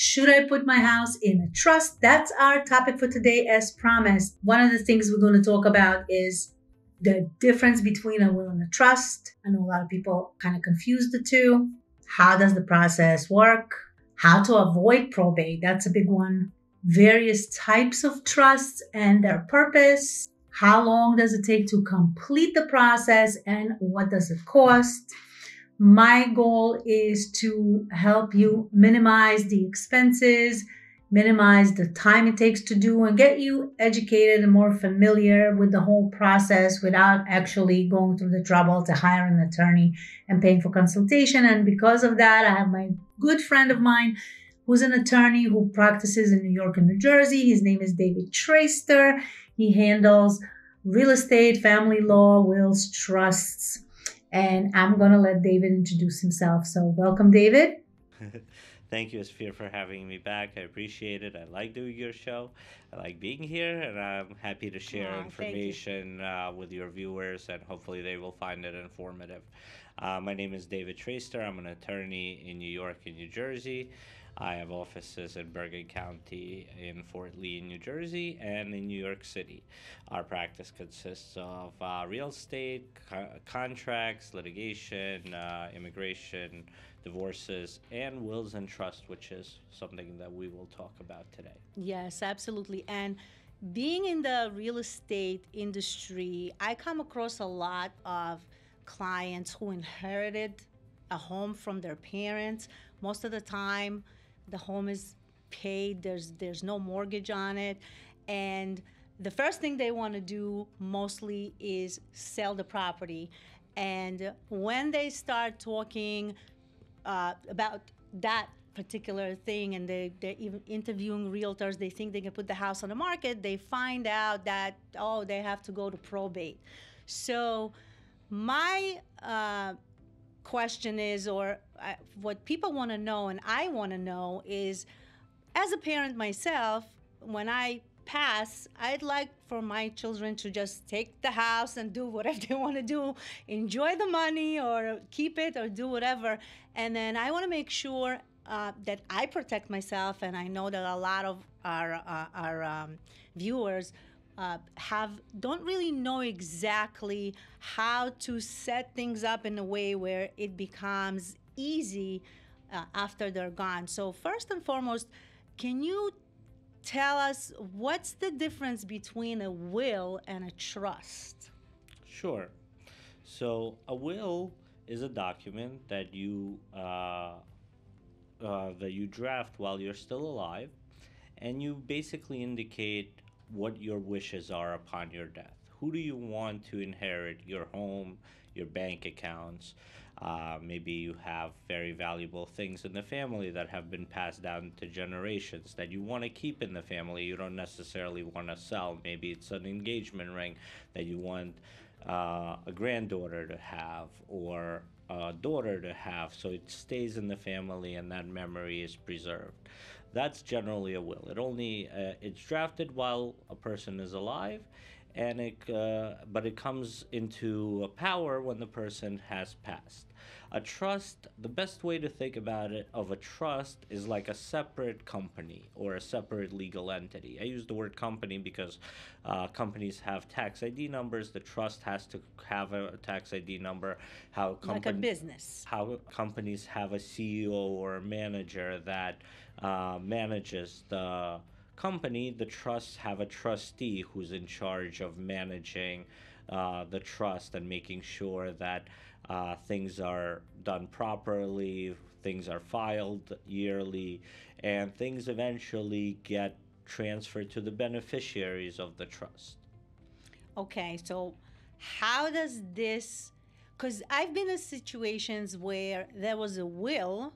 Should I put my house in a trust? That's our topic for today, as promised. One of the things we're going to talk about is the difference between a will and a trust. I know a lot of people kind of confuse the two. How does the process work? How to avoid probate? That's a big one. Various types of trusts and their purpose. How long does it take to complete the process and what does it cost? My goal is to help you minimize the expenses, minimize the time it takes to do, and get you educated and more familiar with the whole process without actually going through the trouble to hire an attorney and paying for consultation. And because of that, I have my good friend of mine who's an attorney who practices in New York and New Jersey. His name is David Traister. He handles real estate, family law, wills, trusts and I'm going to let David introduce himself. So, welcome, David. Thank you, Esphir, for having me back. I appreciate it. I like doing your show. I like being here, and I'm happy to share oh, information uh, with your viewers, and hopefully they will find it informative. Uh, my name is David Traister. I'm an attorney in New York and New Jersey. I have offices in Bergen County, in Fort Lee, New Jersey, and in New York City. Our practice consists of uh, real estate, co- contracts, litigation, uh, immigration, divorces, and wills and trust, which is something that we will talk about today. Yes, absolutely. And being in the real estate industry, I come across a lot of clients who inherited a home from their parents. Most of the time, the home is paid there's there's no mortgage on it. And the first thing they want to do mostly is sell the property. And when they start talking uh, about that particular thing and they, they're even interviewing realtors they think they can put the house on the market they find out that oh they have to go to probate. So my uh, question is, or uh, what people want to know, and I want to know, is as a parent myself, when I pass, I'd like for my children to just take the house and do whatever they want to do, enjoy the money or keep it or do whatever. And then I want to make sure uh, that I protect myself, and I know that a lot of our uh, our um, viewers uh, have don't really know exactly how to set things up in a way where it becomes easy uh, after they're gone. So first and foremost, can you tell us what's the difference between a will and a trust? Sure. So a will is a document that you uh, uh, that you draft while you're still alive, and you basically indicate what your wishes are upon your death. Who do you want to inherit your home, your bank accounts? Uh, maybe you have very valuable things in the family that have been passed down to generations that you want to keep in the family. You don't necessarily want to sell. Maybe it's an engagement ring that you want uh, a granddaughter to have or a daughter to have, so it stays in the family and that memory is preserved. That's generally a will. It only uh, it's drafted while a person is alive, and it uh, but it comes into power when the person has passed. A trust, the best way to think about it of a trust is like a separate company or a separate legal entity. I use the word company because uh, companies have tax ID numbers. The trust has to have a tax ID number. How like a business. How companies have a CEO or a manager that uh, manages the company, the trusts have a trustee who's in charge of managing uh, the trust and making sure that uh, things are done properly, things are filed yearly, and things eventually get transferred to the beneficiaries of the trust. Okay, so how does this? Because I've been in situations where there was a will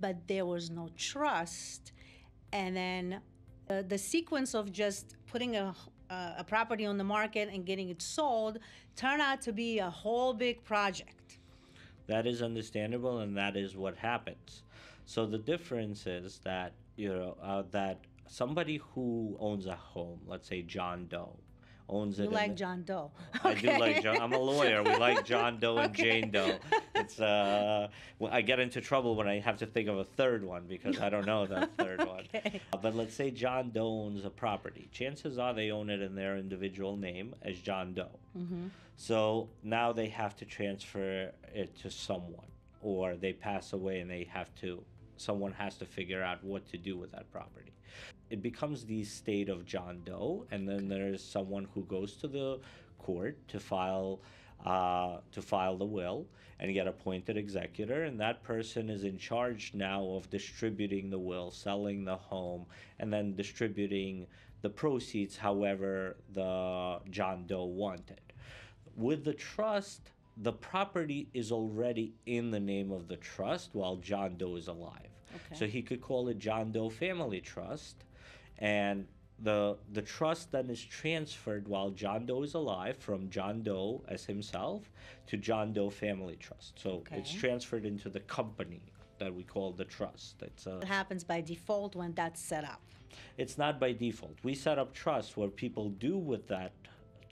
but there was no trust. And then uh, the sequence of just putting a, uh, a property on the market and getting it sold turn out to be a whole big project. That is understandable, and that is what happens. So the difference is that you know uh, that somebody who owns a home, let's say John Doe, owns it. You like John Doe. I do like Okay. John. I'm a lawyer. We like John Doe and Okay. Jane Doe. It's uh, I get into trouble when I have to think of a third one because I don't know that third one. Okay. Uh, But let's say John Doe owns a property. Chances are they own it in their individual name as John Doe. Mm-hmm. So now they have to transfer it to someone, or they pass away and they have to. Someone has to figure out what to do with that property. It becomes the estate of John Doe, and then there's someone who goes to the court to file uh, to file the will and get appointed executor, and that person is in charge now of distributing the will, selling the home, and then distributing the proceeds however the John Doe wanted. With the trust, the property is already in the name of the trust while John Doe is alive. Okay. So he could call it John Doe Family Trust, and the the trust then is transferred while John Doe is alive from John Doe as himself to John Doe Family Trust. So it's transferred into the company that we call the trust. It's a What happens by default when that's set up? it's not by default. We set up trusts where people do with that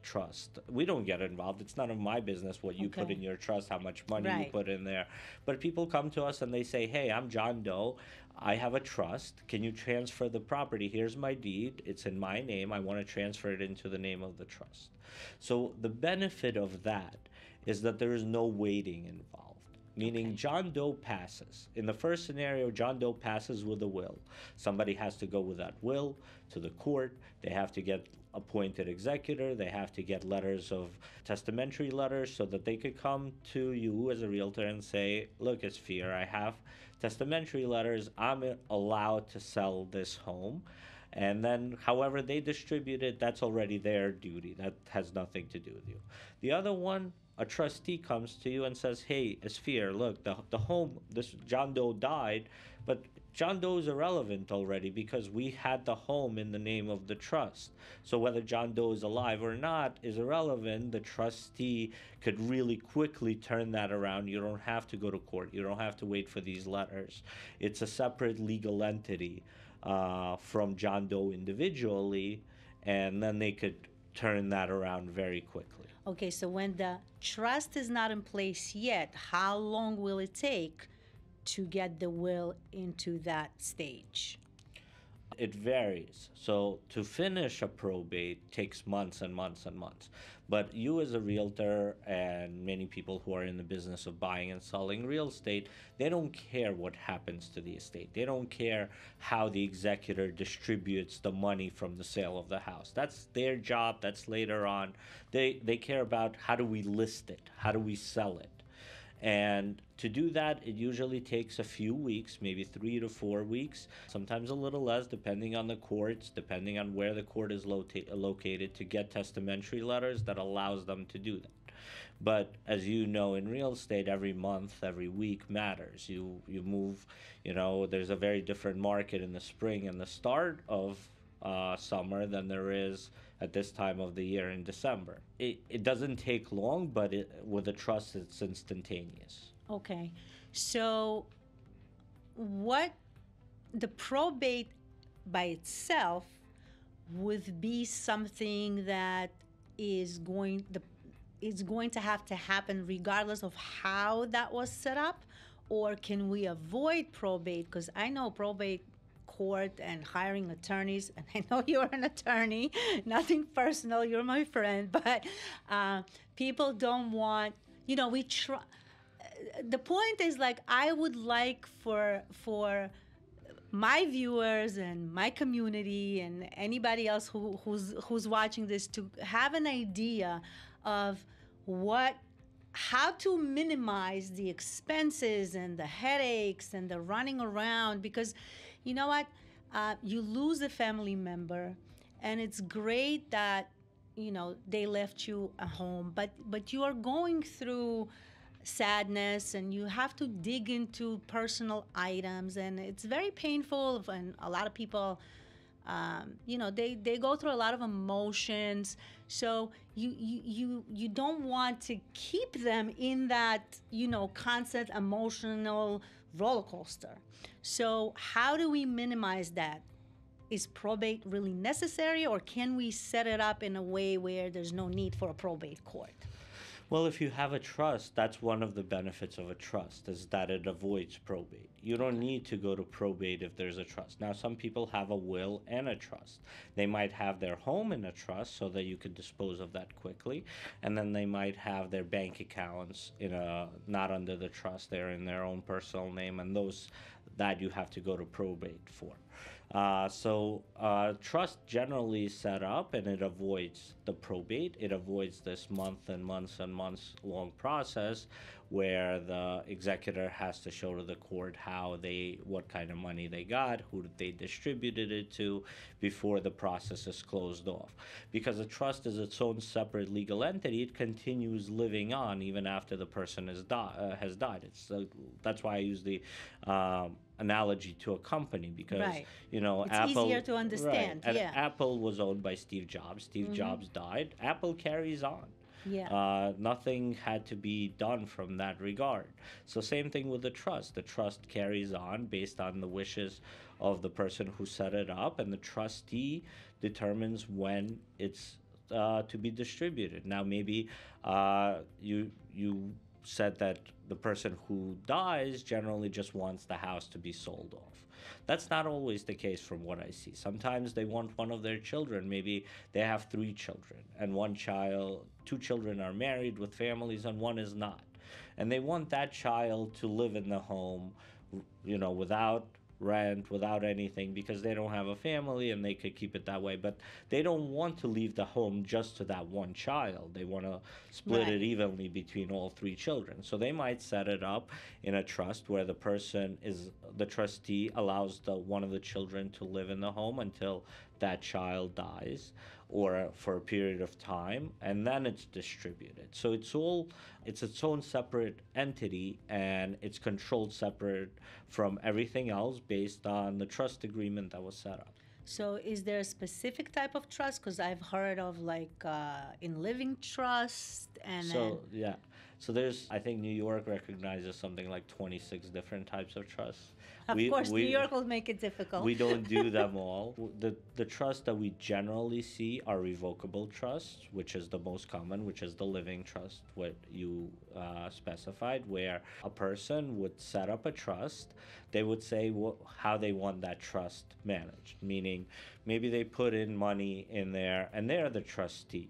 trust. We don't get involved. It's none of my business what you put in your trust, how much money you put in there. But people come to us and they say, "Hey, I'm John Doe. I have a trust. Can you transfer the property? Here's my deed. It's in my name. I want to transfer it into the name of the trust." So the benefit of that is that there is no waiting involved. Meaning, Okay. John Doe passes. In the first scenario, John Doe passes with a will. Somebody has to go with that will to the court. They have to get appointed executor. They have to get letters of testamentary letters so that they could come to you as a realtor and say, Look, Esphir. I have testamentary letters. I'm allowed to sell this home. And then, however they distribute it, that's already their duty. That has nothing to do with you. The other one, a trustee comes to you and says, "Hey, Esphir, look, the the home, this John Doe died, but John Doe is irrelevant already because we had the home in the name of the trust. So whether John Doe is alive or not is irrelevant. The trustee could really quickly turn that around. You don't have to go to court. You don't have to wait for these letters. It's a separate legal entity uh, from John Doe individually, and then they could turn that around very quickly. Okay, so when the trust is not in place yet, how long will it take to get the will into that stage? It varies. So to finish a probate takes months and months and months. But you as a realtor and many people who are in the business of buying and selling real estate, they don't care what happens to the estate. They don't care how the executor distributes the money from the sale of the house. That's their job. That's later on. They they care about how do we list it? How do we sell it? And to do that, it usually takes a few weeks, maybe three to four weeks, sometimes a little less, depending on the courts, depending on where the court is lota- located, to get testamentary letters that allows them to do that. But as you know, in real estate, every month, every week matters. You you move, you know. There's a very different market in the spring and the start of uh, summer than there is at this time of the year in December. It, it doesn't take long, but it, with a trust, it's instantaneous. Okay, so what the probate by itself would be something that is going the is going to have to happen regardless of how that was set up or can we avoid probate because i know probate court and hiring attorneys and i know you're an attorney nothing personal you're my friend but uh, people don't want you know we try the point is like i would like for for my viewers and my community and anybody else who, who's who's watching this to have an idea of what how to minimize the expenses and the headaches and the running around because you know what? Uh, you lose a family member and it's great that you know they left you a home but but you are going through sadness and you have to dig into personal items and it's very painful and a lot of people um, you know they, they go through a lot of emotions. So you, you you you don't want to keep them in that you know constant emotional roller coaster so how do we minimize that is probate really necessary, or can we set it up in a way where there's no need for a probate court? Well, if you have a trust, that's one of the benefits of a trust is that it avoids probate. You don't need to go to probate if there's a trust. Now, some people have a will and a trust. They might have their home in a trust so that you could dispose of that quickly, and then they might have their bank accounts in a not under the trust. They're in their own personal name, and those that you have to go to probate for. Uh, so uh, trust generally set up and it avoids the probate. It avoids this month and months and months long process where the executor has to show to the court how they what kind of money they got, who they distributed it to before the process is closed off. Because a trust is its own separate legal entity, it continues living on even after the person is di- uh, has died. It's uh, that's why I use the um, analogy to a company because Right. you know It's Apple easier to understand, Right. Yeah. Apple was owned by Steve Jobs. Steve Jobs died. Apple carries on. Yeah. Uh, nothing had to be done from that regard. So same thing with the trust. The trust carries on based on the wishes of the person who set it up, and the trustee determines when it's uh, to be distributed. Now maybe uh, you you said that the person who dies generally just wants the house to be sold off. That's not always the case from what I see. Sometimes they want one of their children. Maybe they have three children, and one child, two children are married with families, and one is not. And they want that child to live in the home, you know, without rent, without anything, because they don't have a family and they could keep it that way. But they don't want to leave the home just to that one child. They want to split Right. it evenly between all three children. So they might set it up in a trust where the person is the trustee allows the one of the children to live in the home until that child dies or for a period of time and then it's distributed. So it's all it's its own separate entity and it's controlled separate from everything else based on the trust agreement that was set up. So, is there a specific type of trust? Because I've heard of like uh, in living trust, and So yeah, so there's I think New York recognizes something like 26 different types of trusts. of We- course, we- New York will make it difficult. We don't do them all. The the trusts that we generally see are revocable trusts, which is the most common, which is the living trust, what you uh, specified, where a person would set up a trust. They would say wh- how they want that trust managed, meaning maybe they put in money in there and they're the trustee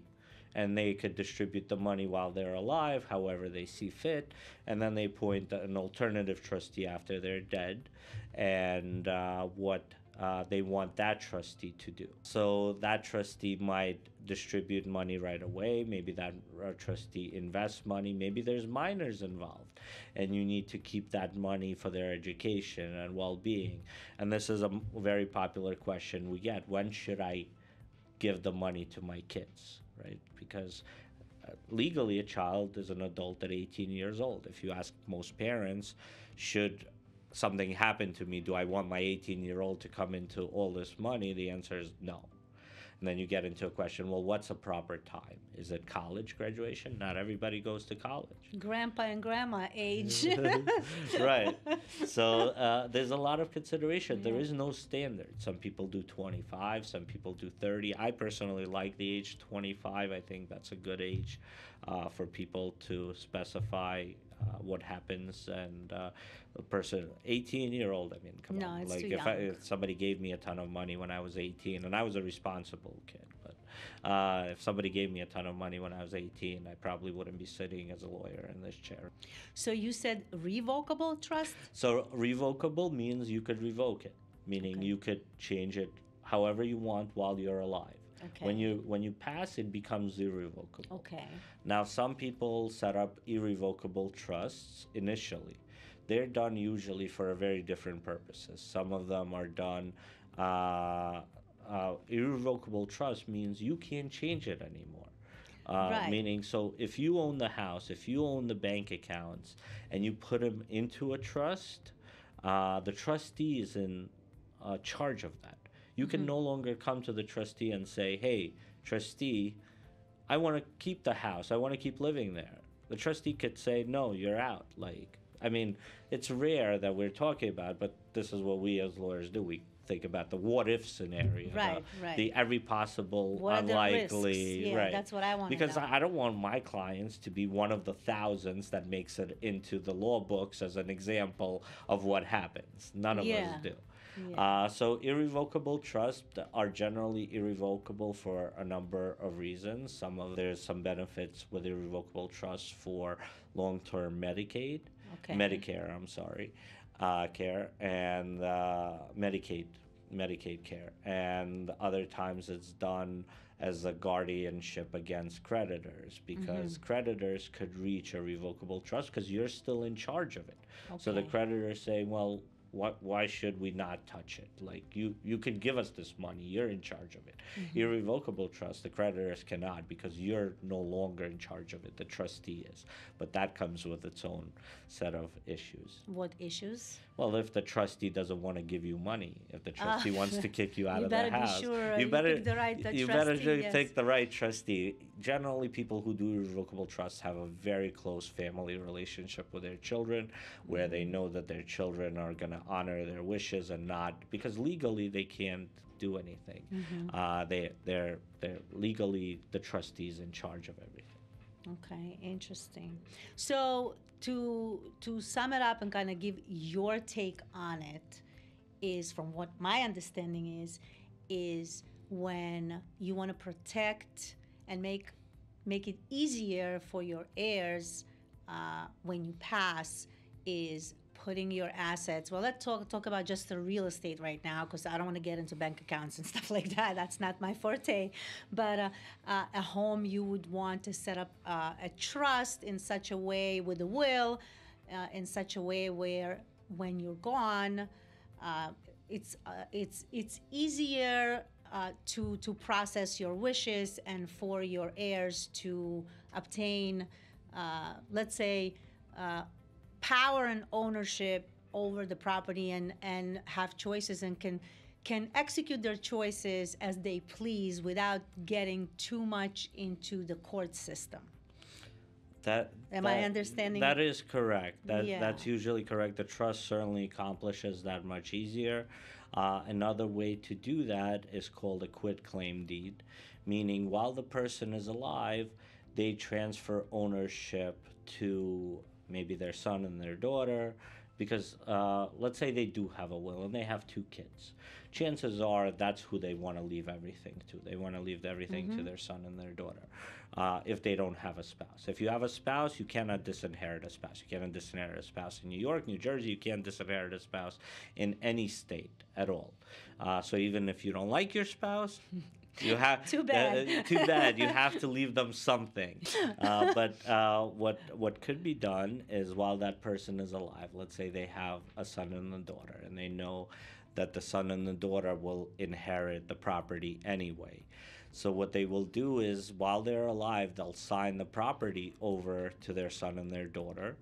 and they could distribute the money while they're alive, however they see fit, and then they appoint an alternative trustee after they're dead, and uh, what uh, they want that trustee to do. So that trustee might distribute money right away. Maybe that uh, trustee invests money. Maybe there's minors involved, and you need to keep that money for their education and well-being. And this is a very popular question we get: When should I give the money to my kids, right? Because uh, legally, a child is an adult at 18 years old. If you ask most parents, should something happen to me, do I want my 18 year old to come into all this money? The answer is no. And then you get into a question well, what's a proper time? Is it college graduation? Not everybody goes to college. Grandpa and grandma age. right. So uh, there's a lot of consideration. There is no standard. Some people do 25, some people do 30. I personally like the age 25. I think that's a good age uh, for people to specify uh, what happens. And uh, a person, 18 year old, I mean, come No, on. it's like too if, I, if somebody gave me a ton of money when I was 18, and I was a responsible kid, but uh, if somebody gave me a ton of money when I was 18, I probably wouldn't be sitting as a lawyer in this chair. so you said revocable trust. So revocable means you could revoke it, meaning Okay. you could change it however you want while you're alive. When you when you pass, it becomes irrevocable. Okay. Now, some people set up irrevocable trusts initially. They're done usually for a very different purposes. Some of them are done. Uh, uh, irrevocable trust means you can't change it anymore. Uh, Right. Meaning, so if you own the house, if you own the bank accounts, and you put them into a trust, uh, the trustee is in uh, charge of that. You can mm-hmm. no longer come to the trustee and say, "Hey, trustee, I want to keep the house. I want to keep living there." The trustee could say, "No, you're out." Like, I mean, it's rare that we're talking about, but this is what we as lawyers do. We think about the what if scenario, the- Right, right. the every possible What are the risks? unlikely, Yeah, right? that's what I wanna Because know. I I don't want my clients to be one of the thousands that makes it into the law books as an example of what happens. None of Yeah. us do. Yeah. Uh, so irrevocable trusts are generally irrevocable for a number of reasons. Some of there's some benefits with irrevocable trusts for long-term Medicaid, Okay. Medicare. I'm sorry, uh, care and uh, Medicaid, Medicaid care, and other times it's done as a guardianship against creditors because Mm-hmm. creditors could reach a revocable trust because you're still in charge of it. So the creditors say, well, what, why should we not touch it? Like you, you can give us this money. You're in charge of it. Mm-hmm. Irrevocable trust, the creditors cannot because you're no longer in charge of it. The trustee is. But that comes with its own set of issues. What issues? Well, if the trustee doesn't want to give you money, if the trustee Ah. wants to kick you out You of better the house, sure you you better the right, uh, you better trustee, ju- yes. take the right trustee. Generally, people who do irrevocable trusts have a very close family relationship with their children, where they Mm-hmm. know that their children are going to honor their wishes and not because legally they can't do anything. Mm-hmm. Uh, they they're they're legally the trustees in charge of everything. Okay, interesting. So to to sum it up and kind of give your take on it is from what my understanding is is when you want to protect and make make it easier for your heirs uh, when you pass is putting your assets well let's talk talk about just the real estate right now because i don't want to get into bank accounts and stuff like that. That's not my forte. But uh, uh, a home you would want to set up uh, a trust in such a way with a will uh, in such a way where when you're gone uh, it's uh, it's it's easier uh, to to process your wishes and for your heirs to obtain, uh, let's say, uh, power and ownership over the property and and have choices and can can execute their choices as they please without getting too much into the court system. That Am I understanding? That is correct. That Yeah. that's usually correct. The trust certainly accomplishes that much easier. Uh, another way to do that is called a quit claim deed, meaning while the person is alive, they transfer ownership to maybe their son and their daughter. Because uh, let's say they do have a will and they have two kids, chances are that's who they want to leave everything to. They want to leave everything to their son and their daughter uh, if they don't have a spouse. If you have a spouse, you cannot disinherit a spouse. You cannot disinherit a spouse in New York, New Jersey. You can't disinherit a spouse in any state at all. Uh, so even if you don't like your spouse, you have Too bad. uh, too bad. You have to leave them something. Uh, but uh, what what could be done is while that person is alive, let's say they have a son and a daughter, and they know that the son and the daughter will inherit the property anyway. So what they will do is while they're alive, they'll sign the property over to their son and their daughter,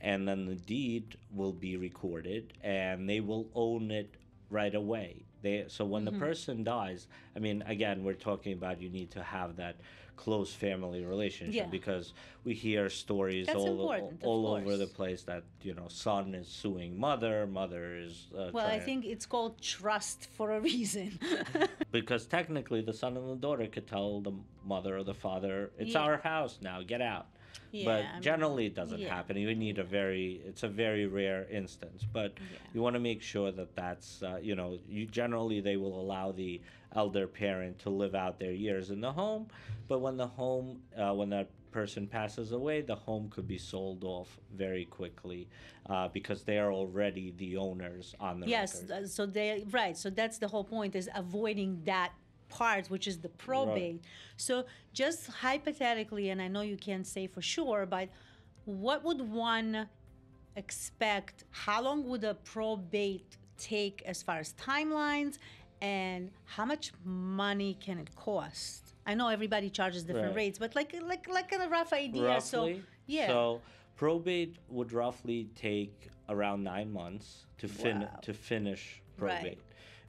and then the deed will be recorded, and they will own it right away. They so when Mm-hmm. the person dies, I mean, again, we're talking about you need to have that close family relationship Yeah. because we hear stories That's all of all over the place that you know son is suing mother, mother is uh, Well, I think it's called trust for a reason. because technically the son and the daughter could tell the mother or the father, "It's Yeah. our house now, get out." Yeah, but I mean, generally it doesn't yeah. happen. You need a very it's a very rare instance, but Yeah. you want to make sure that that's uh, you know you generally they will allow the elder parent to live out their years in the home, but when the home uh, when that person passes away, the home could be sold off very quickly uh, because they are already the owners on the yes record. uh, so they right so that's the whole point is avoiding that part which is the probate so just hypothetically and i know you can't say for sure but what would one expect how long would a probate take as far as timelines and how much money can it cost i know everybody charges different Right. rates but like like like a rough idea so roughly. yeah So probate would roughly take around nine months to fin Wow. to finish Right.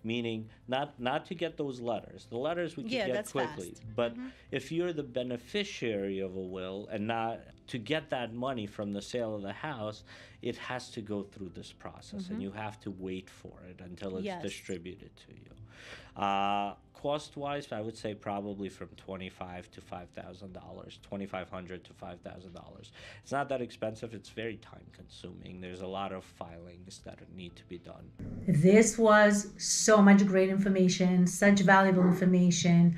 Meaning not not to get those letters. The letters we can Yeah, get quickly, fast. but if you're the beneficiary of a will and not to get that money from the sale of the house, it has to go through this process, and you have to wait for it until it's Yes. distributed to you. Uh, cost wise, I would say probably from twenty five to five thousand dollars, twenty five hundred to five thousand dollars. It's not that expensive. It's very time consuming. There's a lot of filings that need to be done. This was so much great information, such valuable information.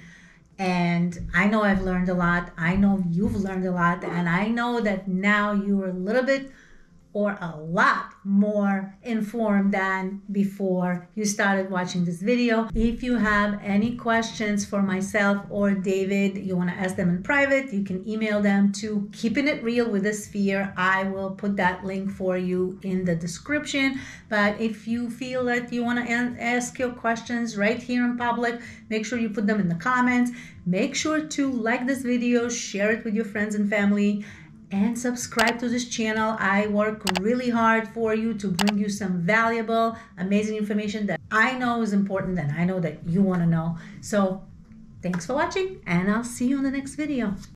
And I know I've learned a lot. I know you've learned a lot. And I know that now you're a little bit or a lot more informed than before you started watching this video. If you have any questions for myself or David, you want to ask them in private, you can email them to keeping it real with Esphir. I will put that link for you in the description. But if you feel that you want to ask your questions right here in public, make sure you put them in the comments. Make sure to like this video, share it with your friends and family and subscribe to this channel. I work really hard for you to bring you some valuable, amazing information that I know is important and I know that you want to know. So, thanks for watching, and I'll see you in the next video.